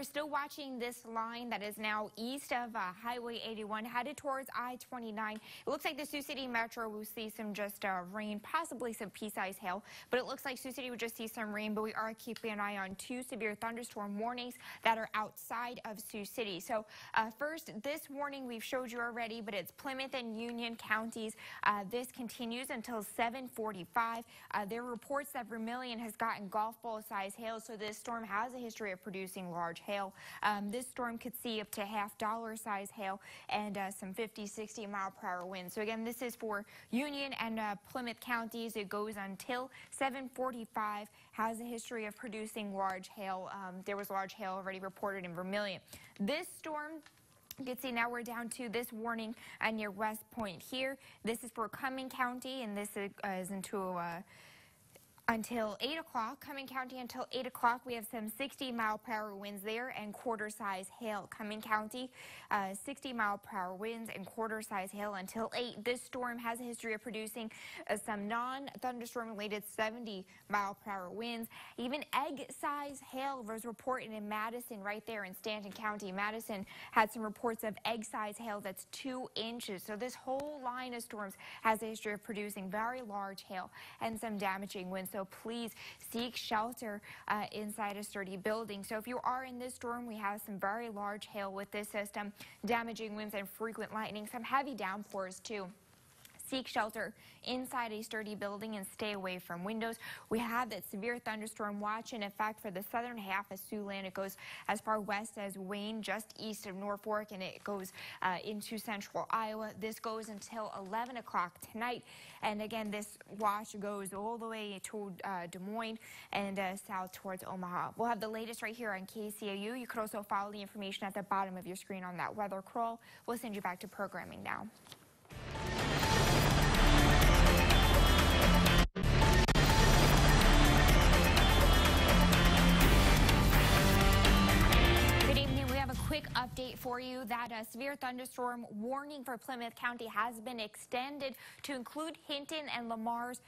we're still watching this line that is now east of uh, Highway 81 headed towards I-29. It looks like the Sioux City Metro will see some just uh, rain, possibly some pea-sized hail, but it looks like Sioux City would just see some rain, but we are keeping an eye on two severe thunderstorm warnings that are outside of Sioux City. So uh, first, this warning we've showed you already, but it's Plymouth and Union counties. Uh, this continues until 745. Uh, there are reports that Vermillion has gotten golf ball-sized hail, so this storm has a history of producing large hail. Um, this storm could see up to half dollar size hail and uh, some 50, 60 mile per hour winds. So again, this is for Union and uh, Plymouth counties. It goes until 745, has a history of producing large hail. Um, there was large hail already reported in Vermillion. This storm you can see now we're down to this warning near West Point here. This is for Cuming County, and this is into uh, until 8 o'clock. Cuming County until 8 o'clock. We have some 60 mile per hour winds there and quarter size hail. Cuming County, uh, 60 mile per hour winds and quarter size hail until 8. This storm has a history of producing uh, some non thunderstorm related 70 mile per hour winds. Even egg size hail was reported in Madison right there in Stanton County. Madison had some reports of egg size hail that's two inches. So this whole line of storms has a history of producing very large hail and some damaging winds. So so please seek shelter uh, inside a sturdy building. So if you are in this storm, we have some very large hail with this system, damaging winds and frequent lightning, some heavy downpours too. Seek shelter inside a sturdy building and stay away from windows. We have that severe thunderstorm watch in effect for the southern half of Siouxland. It goes as far west as Wayne, just east of Norfolk, and it goes uh, into central Iowa. This goes until 11 o'clock tonight. And again, this watch goes all the way to uh, Des Moines and uh, south towards Omaha. We'll have the latest right here on KCAU. You could also follow the information at the bottom of your screen on that weather crawl. We'll send you back to programming now. Update for you that a severe thunderstorm warning for Plymouth County has been extended to include Hinton and Le Mars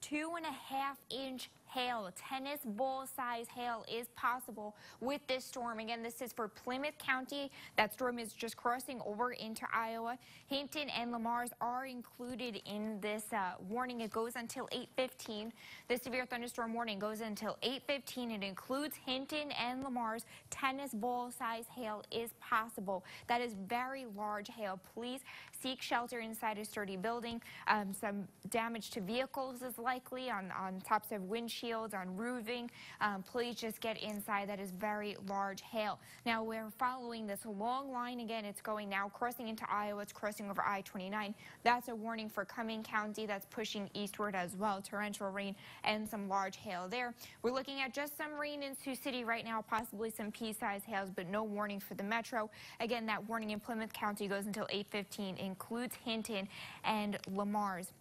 two and a half inch hail, tennis ball size hail is possible with this storm. Again, this is for Plymouth County. That storm is just crossing over into Iowa. Hinton and Le Mars are included in this uh, warning. It goes until 8:15. The severe thunderstorm warning goes until 8:15. It includes Hinton and Le Mars. Tennis ball size hail is possible. That is very large hail. Please seek shelter inside a sturdy building. Um, some damage to vehicles is likely on, on tops of windshields shields, on roofing. Um, please just get inside. That is very large hail. Now, we're following this long line again. It's going now crossing into Iowa. It's crossing over I-29. That's a warning for Cuming County. That's pushing eastward as well. Torrential rain and some large hail there. We're looking at just some rain in Sioux City right now, possibly some pea-sized hails, but no warning for the metro. Again, that warning in Plymouth County goes until 8:15. Includes Hinton and Le Mars.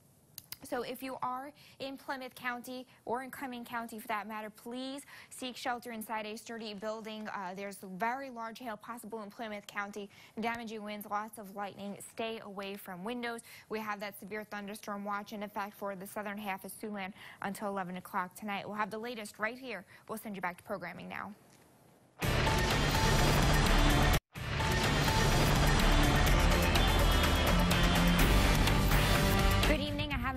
So if you are in Plymouth County or in Cuming County for that matter, please seek shelter inside a sturdy building. Uh, there's very large hail possible in Plymouth County, damaging winds, lots of lightning. Stay away from windows. We have that severe thunderstorm watch in effect for the southern half of Siouxland until 11 o'clock tonight. We'll have the latest right here. We'll send you back to programming now.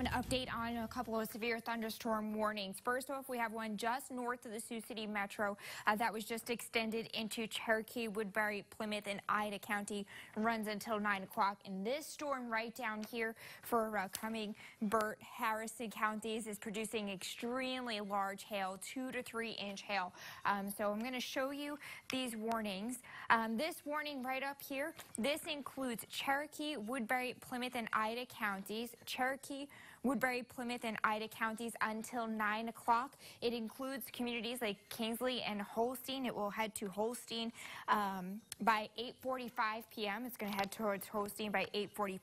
Update on a couple of severe thunderstorm warnings. First off, we have one just north of the Sioux City Metro uh, that was just extended into Cherokee, Woodbury, Plymouth, and Ida County. Runs until 9 o'clock. And this storm right down here for uh, Cuming Burt, Harrison counties is producing extremely large hail, 2 to 3 inch hail. Um, so I'm going to show you these warnings. Um, this warning right up here, this includes Cherokee, Woodbury, Plymouth, and Ida counties. Cherokee, Woodbury, Plymouth, and Ida counties until 9 o'clock. It includes communities like Kingsley and Holstein. It will head to Holstein um, by 8.45 p.m. It's going to head towards Holstein by 8.45.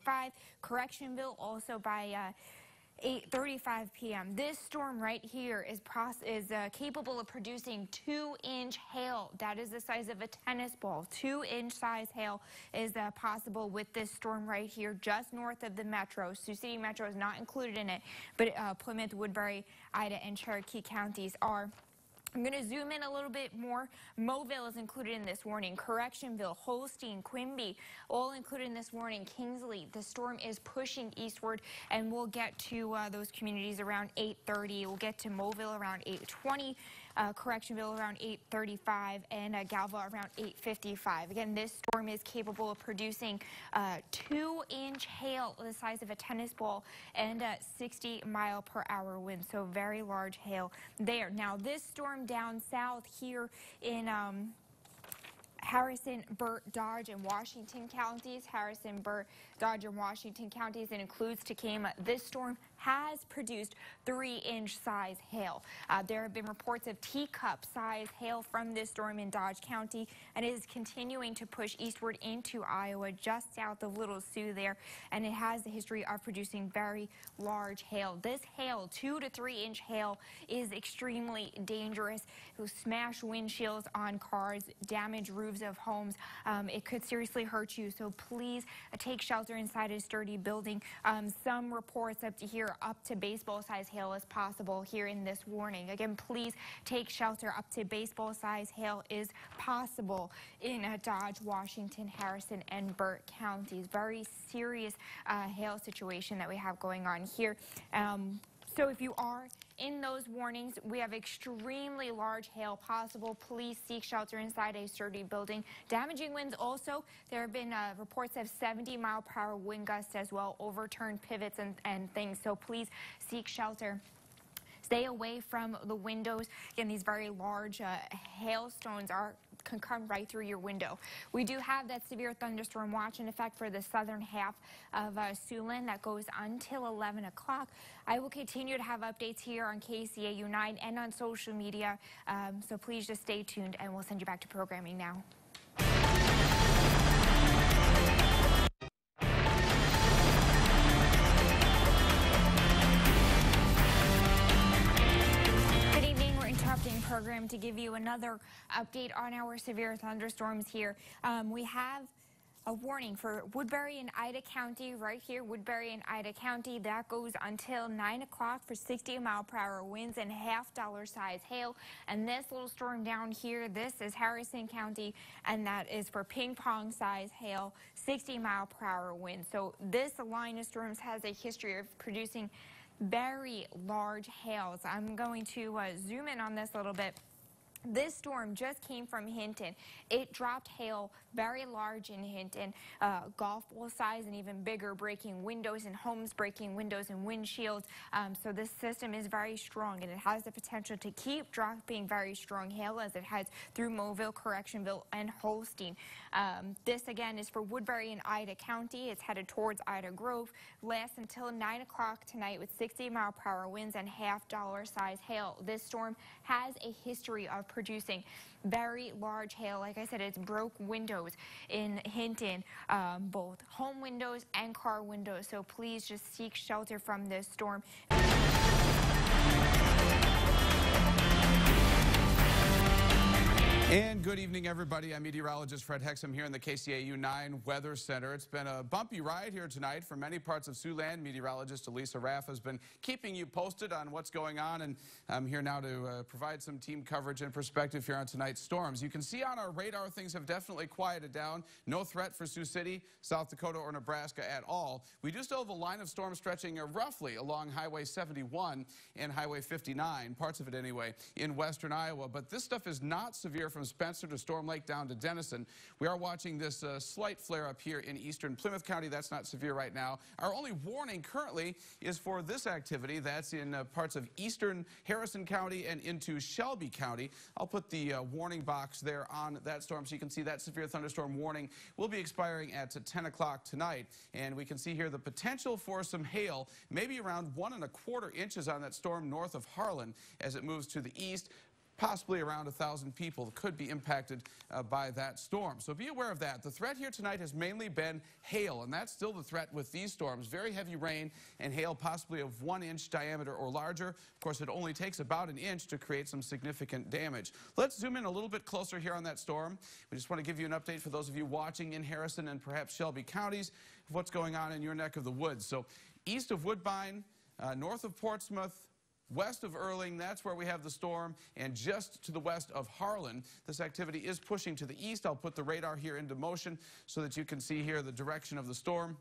Correctionville also by uh, 8.35 p.m. This storm right here is, is uh, capable of producing two-inch hail. That is the size of a tennis ball. Two-inch size hail is uh, possible with this storm right here just north of the metro. Sioux City Metro is not included in it, but uh, Plymouth, Woodbury, Ida, and Cherokee counties are. I'm going to zoom in a little bit more. Mobile is included in this warning. Correctionville, Holstein, Quimby, all included in this warning. Kingsley, the storm is pushing eastward, and we'll get to uh, those communities around 8:30. We'll get to Mobile around 8:20 uh, Correctionville around 835 and uh, Galva around 855. Again, this storm is capable of producing uh, two inch hail the size of a tennis ball and 60 mile per hour wind. So very large hail there. Now this storm down south here in um, Harrison, Burt, Dodge, and Washington counties. Harrison, Burt, Dodge, and Washington counties. It includes Tekamah. This storm has produced three-inch size hail. Uh, there have been reports of teacup size hail from this storm in Dodge County, and it is continuing to push eastward into Iowa, just south of Little Sioux there, and it has the history of producing very large hail. This hail, two to three inch hail, is extremely dangerous. It will smash windshields on cars, damage roofs of homes. Um, it could seriously hurt you, so please uh, take shelter inside a sturdy building. Um, some reports up to here up to baseball size hail as possible here in this warning. Again, please take shelter up to baseball size hail is possible in uh, Dodge, Washington, Harrison, and Burt counties. Very serious uh, hail situation that we have going on here. Um, so if you are in those warnings, we have extremely large hail possible. Please seek shelter inside a sturdy building. Damaging winds also. There have been uh, reports of 70 mile per hour wind gusts as well, overturned pivots and, and things. So please seek shelter. Stay away from the windows. Again, these very large uh, hailstones are can come right through your window. We do have that severe thunderstorm watch in effect for the southern half of uh, Siouxland that goes until 11 o'clock. I will continue to have updates here on KCAU 9 and on social media, um, so please just stay tuned and we'll send you back to programming now. To give you another update on our severe thunderstorms here. Um, we have a warning for Woodbury and Ida County right here, Woodbury and Ida County. That goes until 9 o'clock for 60 mile per hour winds and half dollar size hail. And this little storm down here, this is Harrison County, and that is for ping pong size hail, 60 mile per hour wind. So this line of storms has a history of producing very large hails. I'm going to uh, zoom in on this a little bit. This storm just came from Hinton. It dropped hail very large in Hinton, uh, golf ball size and even bigger, breaking windows and homes, breaking windows and windshields. Um, so this system is very strong and it has the potential to keep dropping very strong hail as it heads through Mobile, Correctionville, and Holstein. Um, this again is for Woodbury and Ida County. It's headed towards Ida Grove. Lasts until 9 o'clock tonight with 60 mile per hour winds and half dollar size hail. This storm has a history of producing very large hail. Like I said, it's broke windows in Hinton, um, both home windows and car windows. So please just seek shelter from this storm. And good evening, everybody. I'm meteorologist Fred Hexam here in the KCAU 9 Weather Center. It's been a bumpy ride here tonight for many parts of Siouxland. Meteorologist Elisa Raffa has been keeping you posted on what's going on, and I'm here now to uh, provide some team coverage and perspective here on tonight's storms. You can see on our radar things have definitely quieted down. No threat for Sioux City, South Dakota, or Nebraska at all. We do still have a line of storms stretching uh, roughly along Highway 71 and Highway 59, parts of it anyway, in western Iowa, but this stuff is not severe from Spencer to Storm Lake down to Denison. We are watching this uh, slight flare up here in eastern Plymouth County. That's not severe right now. Our only warning currently is for this activity. That's in uh, parts of eastern Harrison County and into Shelby County. I'll put the uh, warning box there on that storm so you can see that severe thunderstorm warning will be expiring at 10 o'clock tonight. And we can see here the potential for some hail, maybe around one and a quarter inches on that storm north of Harlan as it moves to the east possibly around 1,000 people could be impacted uh, by that storm. So be aware of that. The threat here tonight has mainly been hail, and that's still the threat with these storms. Very heavy rain and hail possibly of one inch diameter or larger. Of course, it only takes about an inch to create some significant damage. Let's zoom in a little bit closer here on that storm. We just want to give you an update for those of you watching in Harrison and perhaps Shelby counties of what's going on in your neck of the woods. So east of Woodbine, uh, north of Portsmouth, West of Earling, that's where we have the storm, and just to the west of Harlan, this activity is pushing to the east. I'll put the radar here into motion so that you can see here the direction of the storm.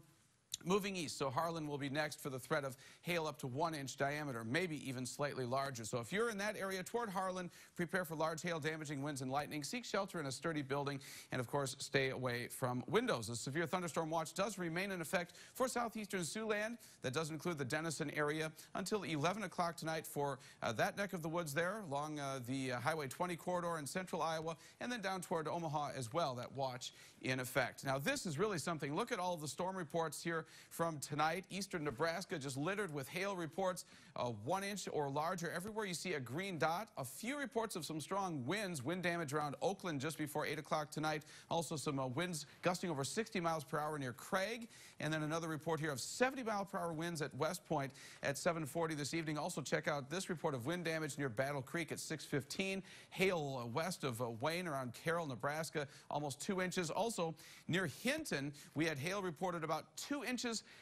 Moving east, so Harlan will be next for the threat of hail up to one inch diameter, maybe even slightly larger. So if you're in that area toward Harlan, prepare for large hail damaging winds and lightning. Seek shelter in a sturdy building, and of course, stay away from windows. A severe thunderstorm watch does remain in effect for southeastern Siouxland. That does include the Denison area until 11 o'clock tonight for uh, that neck of the woods there along uh, the uh, Highway 20 corridor in central Iowa, and then down toward Omaha as well. That watch in effect. Now, this is really something. Look at all the storm reports here from tonight. Eastern Nebraska just littered with hail reports, uh, one inch or larger. Everywhere you see a green dot. A few reports of some strong winds, wind damage around Oakland just before 8 o'clock tonight. Also some uh, winds gusting over 60 miles per hour near Craig. And then another report here of 70 mile per hour winds at West Point at 740 this evening. Also check out this report of wind damage near Battle Creek at 615. Hail uh, west of uh, Wayne around Carroll, Nebraska, almost two inches. Also near Hinton, we had hail reported about two inches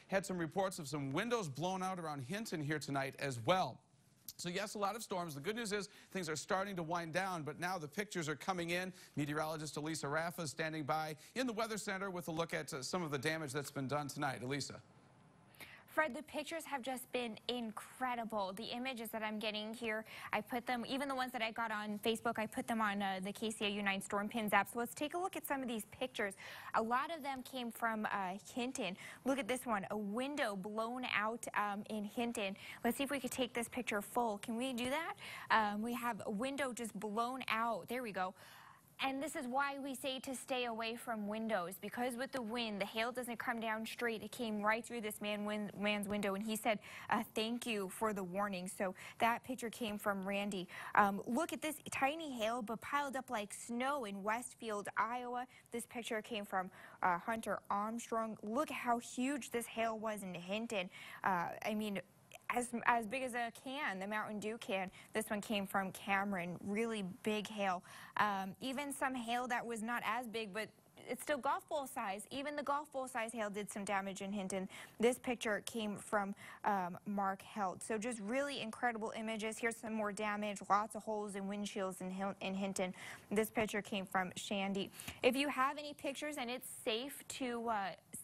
had some reports of some windows blown out around Hinton here tonight as well. So yes, a lot of storms. The good news is things are starting to wind down, but now the pictures are coming in. Meteorologist Elisa Raffa is standing by in the Weather Center with a look at uh, some of the damage that's been done tonight. Elisa. Fred, the pictures have just been incredible. The images that I'm getting here, I put them, even the ones that I got on Facebook, I put them on uh, the KCAU 9 Storm Pins app. So let's take a look at some of these pictures. A lot of them came from uh, Hinton. Look at this one, a window blown out um, in Hinton. Let's see if we could take this picture full. Can we do that? Um, we have a window just blown out. There we go. And this is why we say to stay away from windows because with the wind, the hail doesn't come down straight. It came right through this man win man's window, and he said, uh, "Thank you for the warning." So that picture came from Randy. Um, look at this tiny hail, but piled up like snow in Westfield, Iowa. This picture came from uh, Hunter Armstrong. Look how huge this hail was in Hinton. Uh, I mean as, as big as a can, the Mountain Dew can. This one came from Cameron, really big hail. Um, even some hail that was not as big, but it's still golf ball size. Even the golf ball size hail did some damage in Hinton. This picture came from um, Mark Held. So just really incredible images. Here's some more damage. Lots of holes in windshields in, in Hinton. This picture came from Shandy. If you have any pictures and it's safe to uh,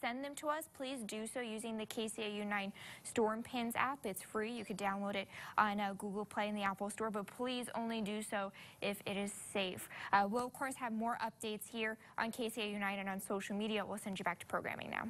send them to us, please do so using the KCAU 9 Storm Pins app. It's free. You could download it on uh, Google Play and the Apple Store, but please only do so if it is safe. Uh, we'll, of course, have more updates here on KCAU 9 and on social media. We'll send you back to programming now.